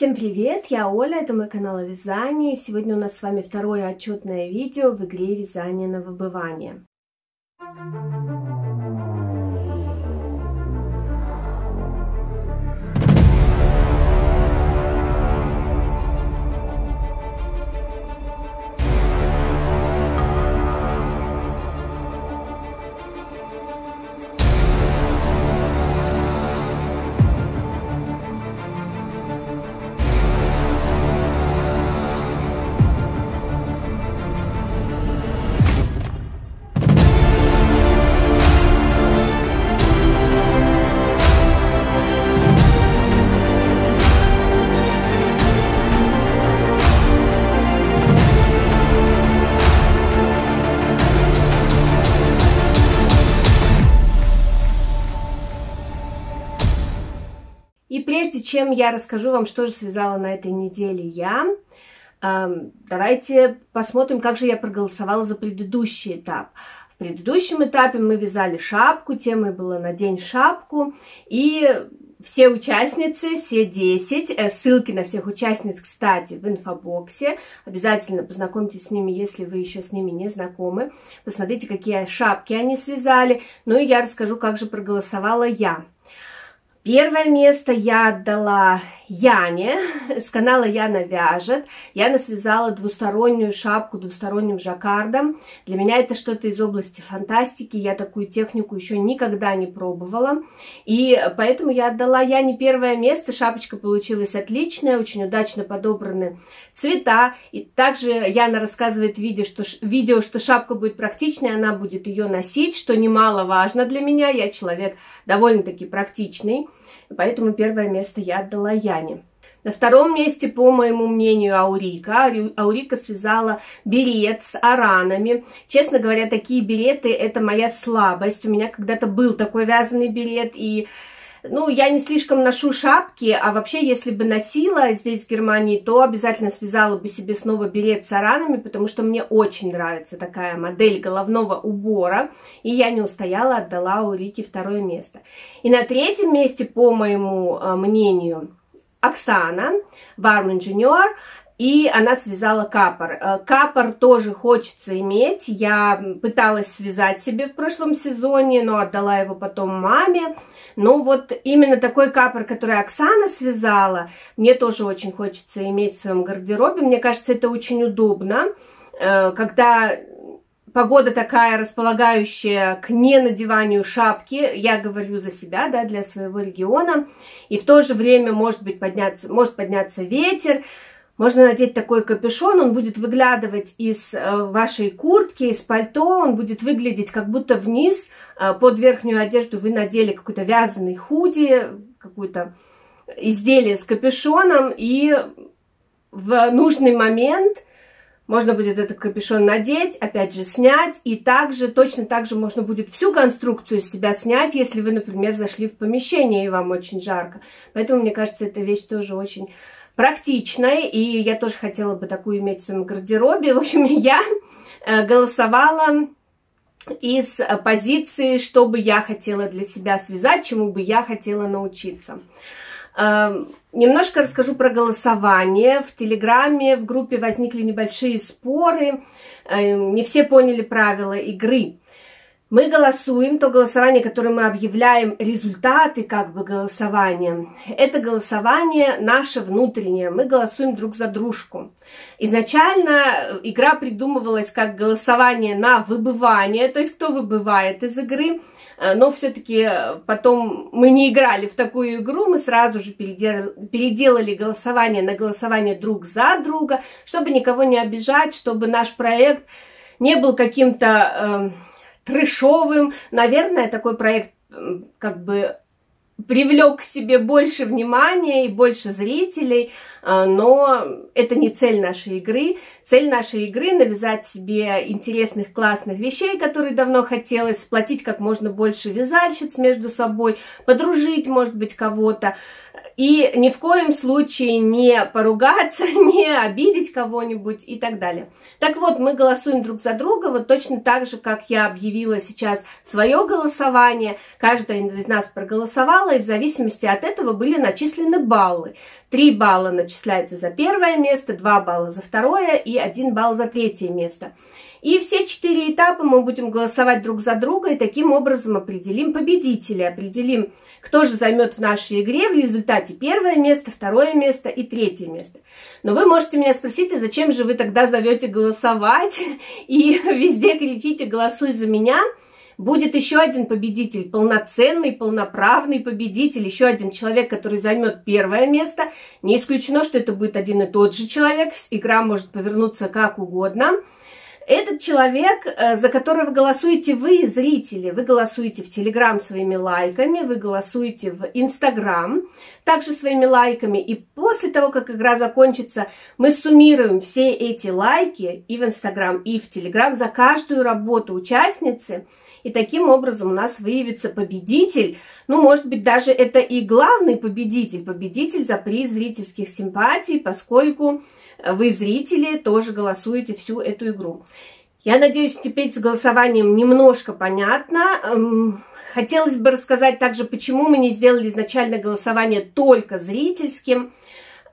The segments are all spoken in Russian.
Всем привет, я Оля, это мой канал о вязании. Сегодня у нас с вами второе отчетное видео в игре вязание на выбывание. Чем я расскажу вам, что же связала на этой неделе я, давайте посмотрим, как же я проголосовала за предыдущий этап. В предыдущем этапе мы вязали шапку, темой было «Надень шапку», и все участницы, все 10, э, ссылки на всех участниц, кстати, в инфобоксе. Обязательно познакомьтесь с ними, если вы еще с ними не знакомы. Посмотрите, какие шапки они связали. Ну и я расскажу, как же проголосовала я. Первое место я отдала Яне с канала Яна вяжет. Яна связала двустороннюю шапку двусторонним жаккардом. Для меня это что-то из области фантастики. Я такую технику еще никогда не пробовала. И поэтому я отдала Яне первое место. Шапочка получилась отличная, очень удачно подобраны цвета. И также Яна рассказывает в видео, что, видео, что шапка будет практичной, она будет ее носить, что немаловажно для меня. Я человек довольно-таки практичный. Поэтому первое место я отдала Яне. На втором месте, по моему мнению, Аурика. Аурика связала берет с аранами. Честно говоря, такие береты – это моя слабость. У меня когда-то был такой вязаный берет, и ну, я не слишком ношу шапки, а вообще, если бы носила здесь, в Германии, то обязательно связала бы себе снова берет с аранами, потому что мне очень нравится такая модель головного убора, и я не устояла, отдала у Рики второе место. И на третьем месте, по моему э, мнению, Оксана, барм-инженер, и она связала капор. Э, капор тоже хочется иметь. Я пыталась связать себе в прошлом сезоне, но отдала его потом маме. Ну вот именно такой капор, который Оксана связала, мне тоже очень хочется иметь в своем гардеробе. Мне кажется, это очень удобно, э, когда погода такая располагающая к ненадеванию шапки, я говорю за себя, да, для своего региона, и в то же время может быть подняться, может подняться ветер, можно надеть такой капюшон, он будет выглядывать из э, вашей куртки, из пальто, он будет выглядеть как будто вниз, э, под верхнюю одежду вы надели какой-то вязаный худи, какое-то изделие с капюшоном, и в нужный момент можно будет этот капюшон надеть, опять же снять, и также, точно так же можно будет всю конструкцию с себя снять, если вы, например, зашли в помещение и вам очень жарко. Поэтому, мне кажется, эта вещь тоже очень практичной, и я тоже хотела бы такую иметь в своем гардеробе. В общем, я э, голосовала из позиции, что бы я хотела для себя связать, чему бы я хотела научиться. Эм, немножко расскажу про голосование. В Телеграме, в группе возникли небольшие споры. Не все поняли правила игры мы голосуем, то голосование, которое мы объявляем, результаты как бы голосования, это голосование наше внутреннее, мы голосуем друг за дружку. Изначально игра придумывалась как голосование на выбывание, то есть кто выбывает из игры, но все-таки потом мы не играли в такую игру, мы сразу же переделали голосование на голосование друг за друга, чтобы никого не обижать, чтобы наш проект не был каким-то... Трешовым. Наверное, такой проект как бы привлек к себе больше внимания и больше зрителей, а, но это не цель нашей игры. Цель нашей игры – навязать себе интересных, классных вещей, которые давно хотелось, сплотить как можно больше вязальщиц между собой, подружить, может быть, кого-то, и ни в коем случае не поругаться, не обидеть кого-нибудь и так далее. Так вот, мы голосуем друг за друга, вот точно так же, как я объявила сейчас свое голосование, каждая из нас проголосовала, голосовала, и в зависимости от этого были начислены баллы. Три балла начисляется за первое место, два балла за второе и один балл за третье место. И все четыре этапа мы будем голосовать друг за друга и таким образом определим победителя, определим, кто же займет в нашей игре в результате первое место, второе место и третье место. Но вы можете меня спросить, а зачем же вы тогда зовете голосовать и везде кричите «голосуй за меня», будет еще один победитель, полноценный, полноправный победитель, еще один человек, который займет первое место. Не исключено, что это будет один и тот же человек, игра может повернуться как угодно. Этот человек, э, за которого голосуете вы, зрители, вы голосуете в Телеграм своими лайками, вы голосуете в Инстаграм также своими лайками. И после того, как игра закончится, мы суммируем все эти лайки и в Инстаграм, и в Телеграм за каждую работу участницы. И таким образом у нас выявится победитель. Ну, может быть, даже это и главный победитель. Победитель за приз зрительских симпатий, поскольку вы, зрители, тоже голосуете всю эту игру. Я надеюсь, теперь с голосованием немножко понятно. Эм, хотелось бы рассказать также, почему мы не сделали изначально голосование только зрительским.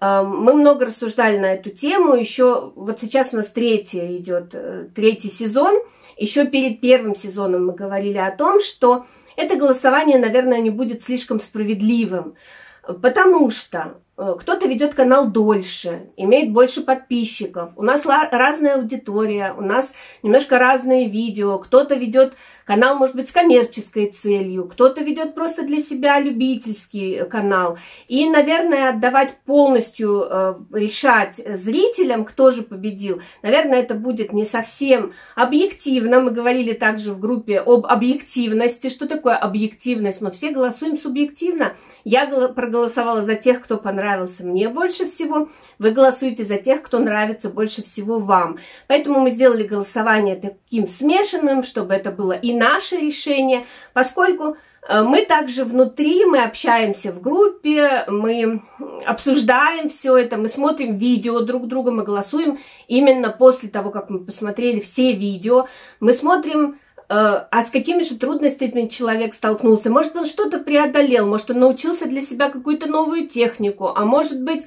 Эм, мы много рассуждали на эту тему. Еще вот сейчас у нас третий идет, э, третий сезон. Еще перед первым сезоном мы говорили о том, что это голосование, наверное, не будет слишком справедливым, потому что кто-то ведет канал дольше, имеет больше подписчиков. У нас разная аудитория, у нас немножко разные видео. Кто-то ведет канал, может быть, с коммерческой целью, кто-то ведет просто для себя любительский канал. И, наверное, отдавать полностью, э, решать зрителям, кто же победил, наверное, это будет не совсем объективно. Мы говорили также в группе об объективности. Что такое объективность? Мы все голосуем субъективно. Я проголосовала за тех, кто понравился понравился мне больше всего, вы голосуете за тех, кто нравится больше всего вам. Поэтому мы сделали голосование таким смешанным, чтобы это было и наше решение, поскольку э, мы также внутри, мы общаемся в группе, мы обсуждаем все это, мы смотрим видео друг друга, мы голосуем именно после того, как мы посмотрели все видео. Мы смотрим а с какими же трудностями человек столкнулся. Может, он что-то преодолел, может, он научился для себя какую-то новую технику, а может быть,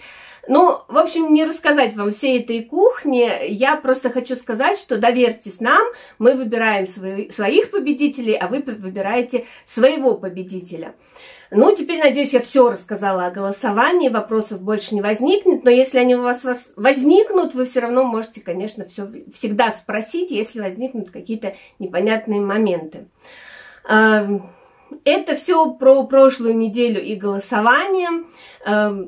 ну, в общем, не рассказать вам всей этой кухни, я просто хочу сказать, что доверьтесь нам, мы выбираем свои, своих победителей, а вы выбираете своего победителя. Ну, теперь, надеюсь, я все рассказала о голосовании, вопросов больше не возникнет, но если они у вас возникнут, вы все равно можете, конечно, все, всегда спросить, если возникнут какие-то непонятные моменты. Это все про прошлую неделю и голосование.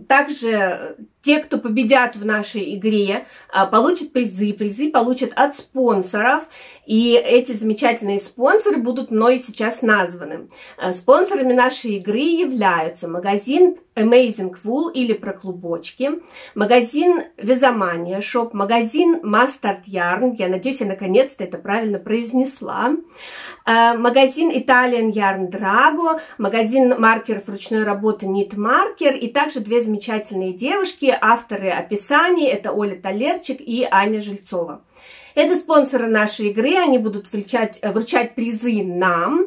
Также те, кто победят в нашей игре, а, получат призы. Призы получат от спонсоров. И эти замечательные спонсоры будут мной сейчас названы. А, спонсорами нашей игры являются магазин Amazing Wool или про клубочки, магазин Визамания Shop, магазин Mustard Yarn, я надеюсь, я наконец-то это правильно произнесла, а, магазин Italian Yarn Drago, магазин маркеров ручной работы Knit Marker и также две замечательные девушки, авторы описаний, это Оля Талерчик и Аня Жильцова. Это спонсоры нашей игры, они будут вручать, вручать призы нам,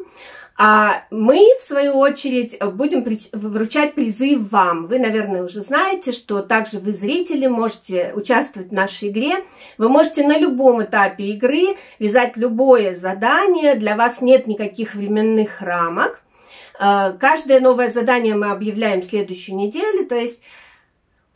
а мы, в свою очередь, будем вручать призы вам. Вы, наверное, уже знаете, что также вы, зрители, можете участвовать в нашей игре. Вы можете на любом этапе игры вязать любое задание. Для вас нет никаких временных рамок. А, каждое новое задание мы объявляем в следующую неделю, то есть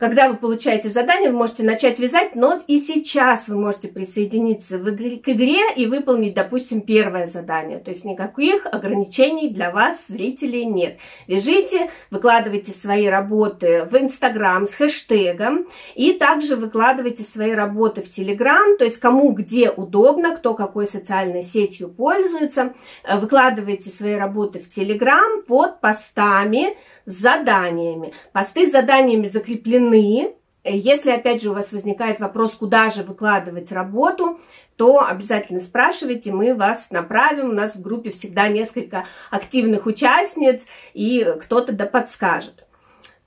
когда вы получаете задание, вы можете начать вязать, но и сейчас вы можете присоединиться в игре, к игре и выполнить, допустим, первое задание. То есть никаких ограничений для вас, зрителей, нет. Вяжите, выкладывайте свои работы в Инстаграм с хэштегом и также выкладывайте свои работы в Телеграм, то есть кому где удобно, кто какой социальной сетью пользуется. Выкладывайте свои работы в Телеграм под постами с заданиями. Посты с заданиями закреплены. Если, опять же, у вас возникает вопрос, куда же выкладывать работу, то обязательно спрашивайте, мы вас направим. У нас в группе всегда несколько активных участниц, и кто-то да подскажет.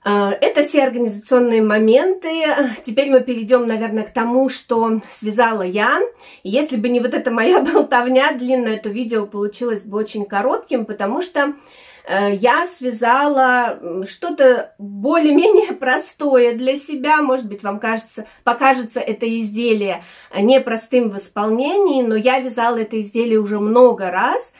А, это все организационные моменты. Теперь мы перейдем, наверное, к тому, что связала я. Если бы не вот эта моя болтовня длинная, то видео получилось бы очень коротким, потому что э, я связала что-то более-менее простое для себя. Может быть, вам кажется, покажется это изделие непростым в исполнении, но я вязала это изделие уже много раз.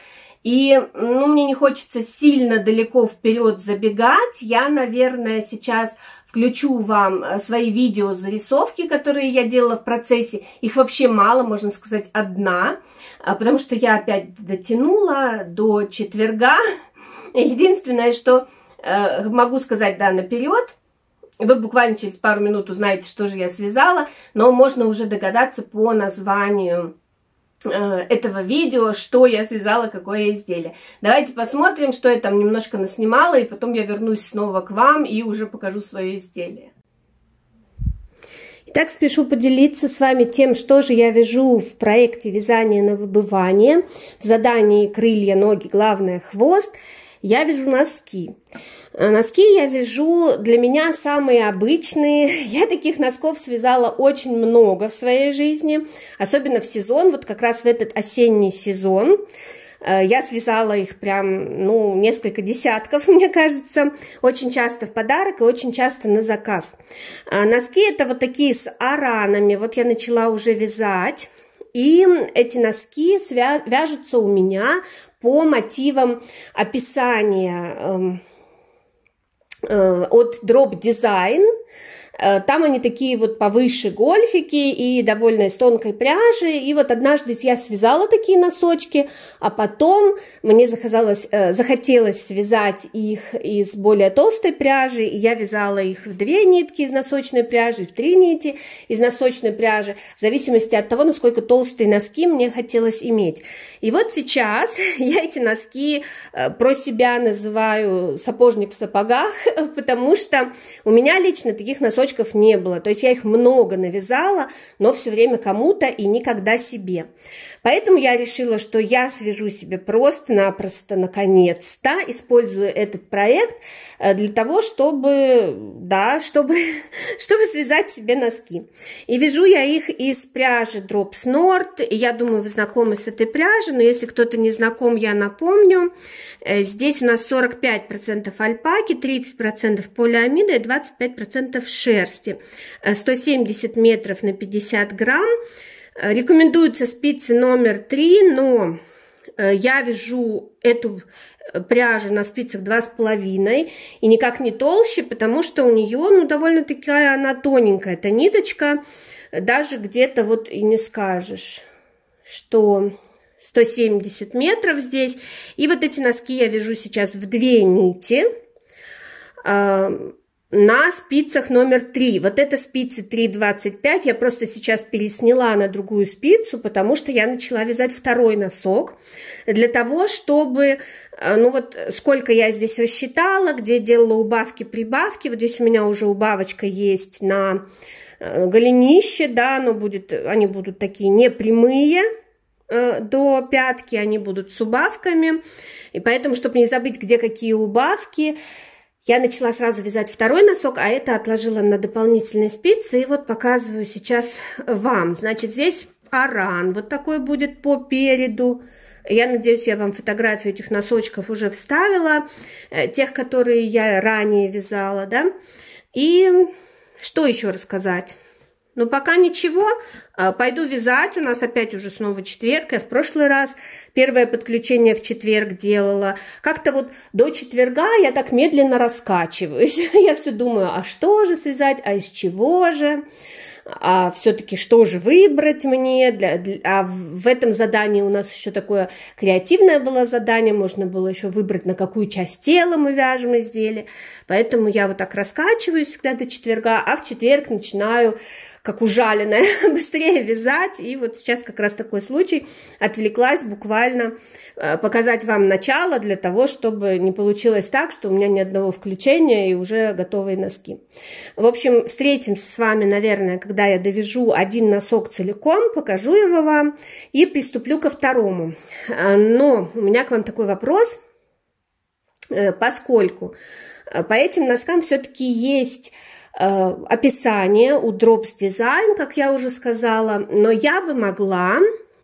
И, ну, мне не хочется сильно далеко вперед забегать. Я, наверное, сейчас включу вам э, свои видео зарисовки, которые я делала в процессе. Их вообще мало, можно сказать, одна, а, потому что я опять дотянула до четверга. Единственное, что э, могу сказать, да, наперед, вы буквально через пару минут узнаете, что же я связала, но можно уже догадаться по названию Э, этого видео, что я связала, какое изделие. Давайте посмотрим, что я там немножко наснимала, и потом я вернусь снова к вам и уже покажу свое изделие. Итак, спешу поделиться с вами тем, что же я вяжу в проекте вязания на выбывание. В задании крылья, ноги, главное хвост. Я вяжу носки. Э, носки я вяжу для меня самые обычные. Я таких носков связала очень много в своей жизни, особенно в сезон, вот как раз в этот осенний сезон. Э, я связала их прям, ну, несколько десятков, мне кажется, очень часто в подарок и очень часто на заказ. Э, носки это вот такие с аранами, вот я начала уже вязать. И эти носки вяжутся у меня по мотивам описания эм, Э, от Drop Design. Э, там они такие вот повыше гольфики и довольно из тонкой пряжи. И вот однажды я связала такие носочки, а потом мне захотелось, э, захотелось связать их из более толстой пряжи. И я вязала их в две нитки из носочной пряжи, в три нити из носочной пряжи, в зависимости от того, насколько толстые носки мне хотелось иметь. И вот сейчас я эти носки про себя называю сапожник в сапогах, потому что у меня лично таких носочков носочков не было. То есть я их много навязала, но все время кому-то и никогда себе. Поэтому я решила, что я свяжу себе просто-напросто, наконец-то, использую этот проект э, для того, чтобы, да, чтобы, чтобы связать себе носки. И вяжу я их из пряжи Drops Nord. Я думаю, вы знакомы с этой пряжей, но если кто-то не знаком, я напомню. Э, здесь у нас 45% альпаки, 30% полиамида и 25% шерсти. 170 э, метров на 50 грамм. Э, рекомендуются спицы номер 3, но э, я вяжу эту пряжу на спицах 2,5 и никак не толще, потому что у нее, ну, довольно такая она тоненькая, эта ниточка, даже где-то вот и не скажешь, что 170 метров здесь. И вот эти носки я вяжу сейчас в две нити на спицах номер 3. Вот это спицы 3,25. Я просто сейчас пересняла на другую спицу, потому что я начала вязать второй носок. Для того, чтобы, э, ну вот сколько я здесь рассчитала, где делала убавки-прибавки. Вот здесь у меня уже убавочка есть на э, голенище, да, но будет, они будут такие непрямые, э, до пятки, они будут с убавками. И поэтому, чтобы не забыть, где какие убавки, я начала сразу вязать второй носок, а это отложила на дополнительные спицы. И вот показываю сейчас вам. Значит, здесь аран вот такой будет по переду. Я надеюсь, я вам фотографию этих носочков уже вставила, э, тех, которые я ранее вязала, да. И что еще рассказать? Но пока ничего, а, пойду вязать, у нас опять уже снова четверг, я в прошлый раз первое подключение в четверг делала. Как-то вот до четверга я так медленно раскачиваюсь, я все думаю, а что же связать, а из чего же? а все-таки что же выбрать мне, для, для, а в этом задании у нас еще такое креативное было задание, можно было еще выбрать, на какую часть тела мы вяжем изделие, поэтому я вот так раскачиваюсь всегда до четверга, а в четверг начинаю как ужаленная, быстрее вязать. И вот сейчас как раз такой случай. Отвлеклась буквально э, показать вам начало для того, чтобы не получилось так, что у меня ни одного включения и уже готовые носки. В общем, встретимся с вами, наверное, когда я довяжу один носок целиком, покажу его вам и приступлю ко второму. Э, но у меня к вам такой вопрос, э, поскольку по этим носкам все-таки есть описание у Drops Design, как я уже сказала, но я бы могла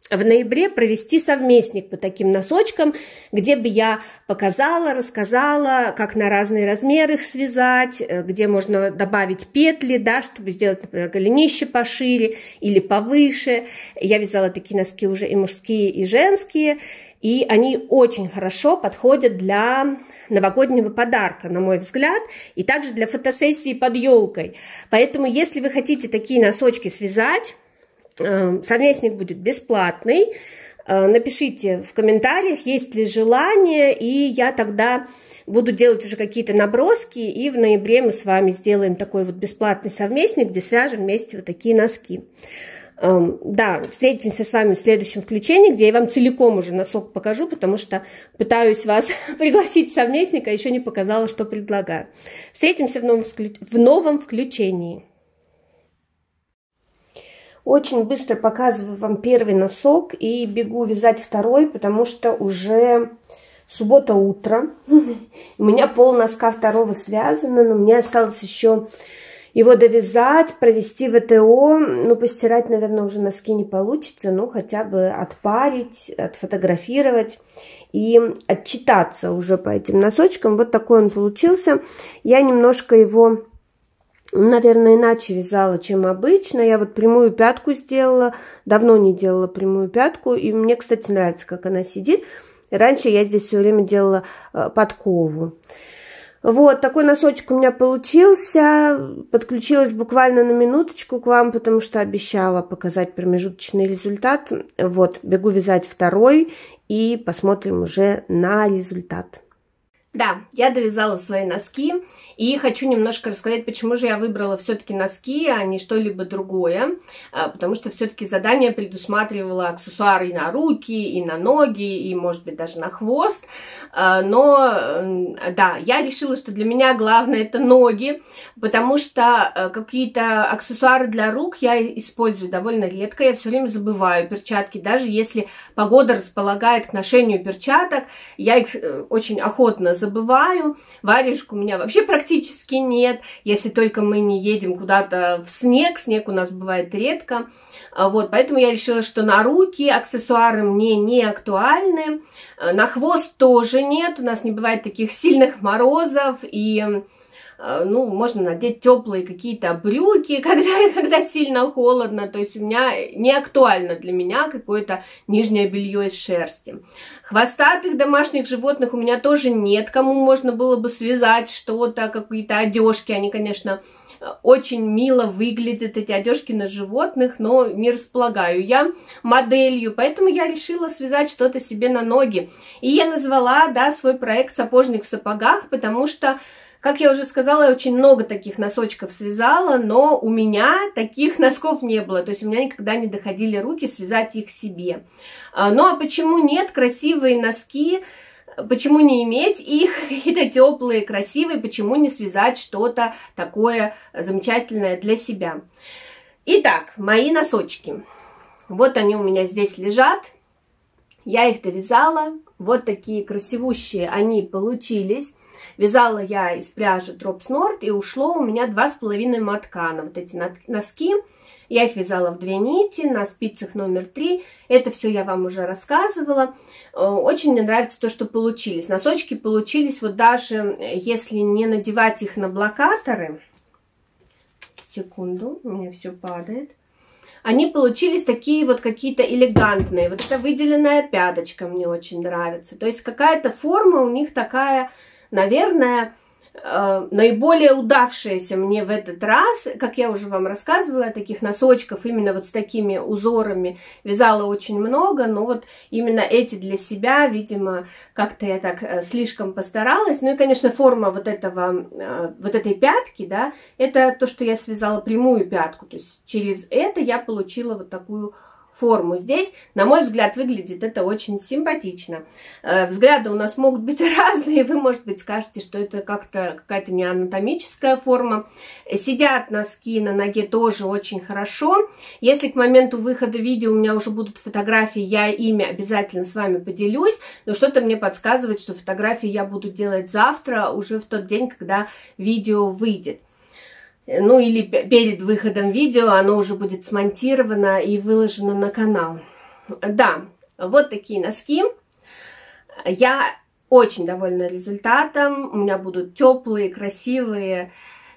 в ноябре провести совместник по таким носочкам, где бы я показала, рассказала, как на разные размеры их связать, э, где можно добавить петли, да, чтобы сделать, например, голенище пошире или повыше. Я вязала такие носки уже и мужские, и женские, и они очень хорошо подходят для новогоднего подарка, на мой взгляд, и также для фотосессии под елкой. Поэтому, если вы хотите такие носочки связать, Эм, совместник будет бесплатный. Э, напишите в комментариях, есть ли желание, и я тогда буду делать уже какие-то наброски, и в ноябре мы с вами сделаем такой вот бесплатный совместник, где свяжем вместе вот такие носки. Эм, да, встретимся с вами в следующем включении, где я вам целиком уже носок покажу, потому что пытаюсь вас пригласить в совместник, а еще не показала, что предлагаю. Встретимся в новом, в новом включении. Очень быстро показываю вам первый носок и бегу вязать второй, потому что уже суббота утро. У меня пол носка второго связано, но мне осталось еще его довязать, провести ВТО. Ну, постирать, наверное, уже носки не получится, но хотя бы отпарить, отфотографировать и отчитаться уже по этим носочкам. Вот такой он получился. Я немножко его наверное, иначе вязала, чем обычно. Я вот прямую пятку сделала, давно не делала прямую пятку, и мне, кстати, нравится, как она сидит. Раньше я здесь все время делала э, подкову. Вот, такой носочек у меня получился. Подключилась буквально на минуточку к вам, потому что обещала показать промежуточный результат. Вот, бегу вязать второй и посмотрим уже на результат. Да, я довязала свои носки и хочу немножко рассказать, почему же я выбрала все-таки носки, а не что-либо другое, а, потому что все-таки задание предусматривало аксессуары и на руки, и на ноги, и, может быть, даже на хвост, а, но, да, я решила, что для меня главное это ноги, потому что а, какие-то аксессуары для рук я использую довольно редко, я все время забываю перчатки, даже если погода располагает к ношению перчаток, я их э, очень охотно забываю. Варежек у меня вообще практически нет, если только мы не едем куда-то в снег. Снег у нас бывает редко. А вот, поэтому я решила, что на руки аксессуары мне не актуальны. А, на хвост тоже нет. У нас не бывает таких сильных морозов и ну, можно надеть теплые какие-то брюки, когда, когда сильно холодно, то есть у меня не актуально для меня какое-то нижнее белье из шерсти. Хвостатых домашних животных у меня тоже нет, кому можно было бы связать что-то, какие-то одежки, они, конечно, очень мило выглядят эти одежки на животных, но не располагаю я моделью, поэтому я решила связать что-то себе на ноги. И я назвала, да, свой проект «Сапожник в сапогах», потому что как я уже сказала, я очень много таких носочков связала, но у меня таких носков не было. То есть у меня никогда не доходили руки связать их себе. А, ну а почему нет? Красивые носки, почему не иметь их, какие-то теплые, красивые, почему не связать что-то такое замечательное для себя. Итак, мои носочки. Вот они у меня здесь лежат. Я их довязала. Вот такие красивущие они получились. Вязала я из пряжи Drops Nord, и ушло у меня два с половиной мотка на вот эти носки. Я их вязала в две нити на спицах номер три. Это все я вам уже рассказывала. Э, очень мне нравится то, что получились. Носочки получились вот даже, э, если не надевать их на блокаторы. Секунду, у меня все падает они получились такие вот какие-то элегантные. Вот эта выделенная пяточка мне очень нравится. То есть какая-то форма у них такая наверное, э, наиболее удавшаяся мне в этот раз, как я уже вам рассказывала, таких носочков именно вот с такими узорами вязала очень много, но вот именно эти для себя, видимо, как-то я так э, слишком постаралась. Ну и, конечно, форма вот этого, э, вот этой пятки, да, это то, что я связала прямую пятку, то есть через это я получила вот такую форму здесь. На мой взгляд, выглядит это очень симпатично. Э, взгляды у нас могут быть разные. Вы, может быть, скажете, что это как-то какая-то не анатомическая форма. Сидят носки на ноге тоже очень хорошо. Если к моменту выхода видео у меня уже будут фотографии, я ими обязательно с вами поделюсь. Но что-то мне подсказывает, что фотографии я буду делать завтра, уже в тот день, когда видео выйдет ну или перед выходом видео оно уже будет смонтировано и выложено на канал. да, вот такие носки. Я очень довольна результатом. У меня будут теплые, красивые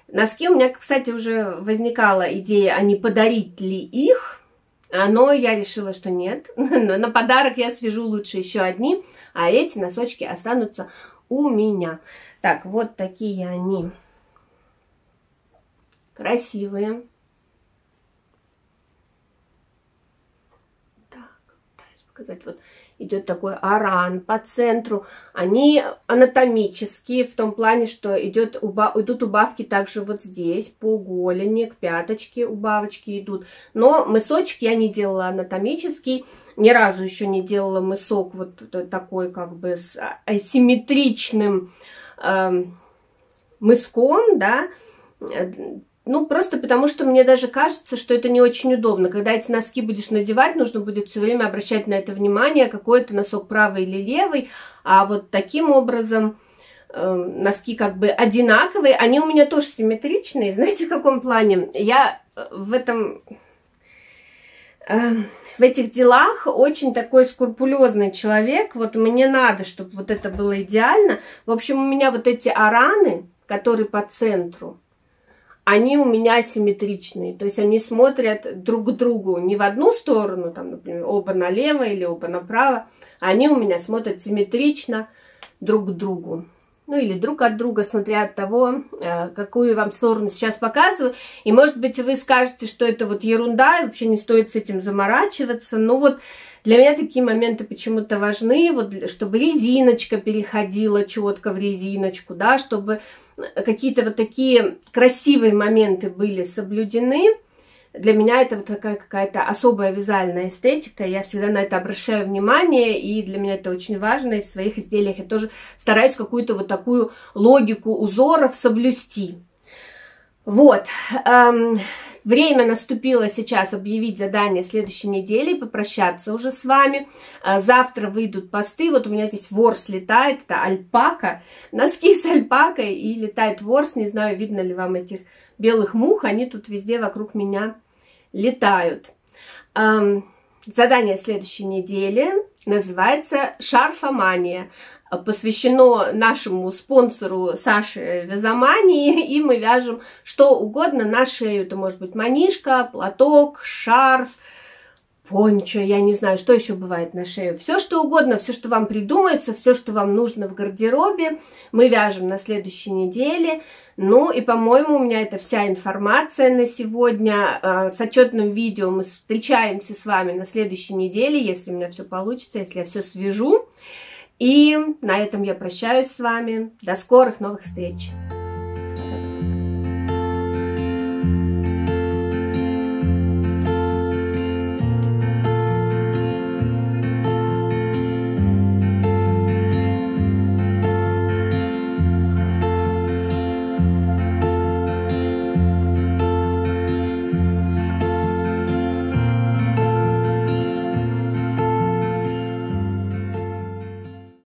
носки. У меня, кстати, уже возникала идея, а не подарить ли их. Но я решила, что нет. На подарок я свяжу лучше еще одни, а эти носочки останутся у меня. Так, вот такие они красивые. Так, пытаюсь показать. Вот идет такой аран по центру. Они анатомические в том плане, что идет уба идут убавки также вот здесь, по голени, к пяточке убавочки идут. Но мысочек я не делала анатомический. Ни разу еще не делала мысок вот такой как бы с асимметричным э, мыском, да, ну, просто потому что мне даже кажется, что это не очень удобно. Когда эти носки будешь надевать, нужно будет все время обращать на это внимание, какой это носок правый или левый. А вот таким образом э, носки как бы одинаковые. Они у меня тоже симметричные. Знаете, в каком плане? Я э, в этом... Э, в этих делах очень такой скрупулезный человек. Вот мне надо, чтобы вот это было идеально. В общем, у меня вот эти араны, которые по центру, они у меня симметричные, то есть они смотрят друг к другу не в одну сторону, там, например, оба налево или оба направо, они у меня смотрят симметрично друг к другу. Ну или друг от друга, смотря от того, э, какую вам сторону сейчас показываю. И может быть вы скажете, что это вот ерунда, и вообще не стоит с этим заморачиваться. Но вот для меня такие моменты почему-то важны, вот чтобы резиночка переходила четко в резиночку, да, чтобы какие-то вот такие красивые моменты были соблюдены. Для меня это вот такая какая-то особая визуальная эстетика, я всегда на это обращаю внимание, и для меня это очень важно, и в своих изделиях я тоже стараюсь какую-то вот такую логику узоров соблюсти. Вот, эм, Время наступило сейчас объявить задание следующей недели попрощаться уже с вами. А, завтра выйдут посты. Вот у меня здесь ворс летает, это альпака. Носки с альпакой и летает ворс. Не знаю, видно ли вам этих белых мух. Они тут везде вокруг меня летают. Задание следующей недели называется «Шарфомания» посвящено нашему спонсору Саше Вязомании, и мы вяжем что угодно на шею. Это может быть манишка, платок, шарф, пончо, я не знаю, что еще бывает на шею. Все, что угодно, все, что вам придумается, все, что вам нужно в гардеробе, мы вяжем на следующей неделе. Ну и, по-моему, у меня это вся информация на сегодня. А, с отчетным видео мы встречаемся с вами на следующей неделе, если у меня все получится, если я все свяжу. И на этом я прощаюсь с вами. До скорых новых встреч!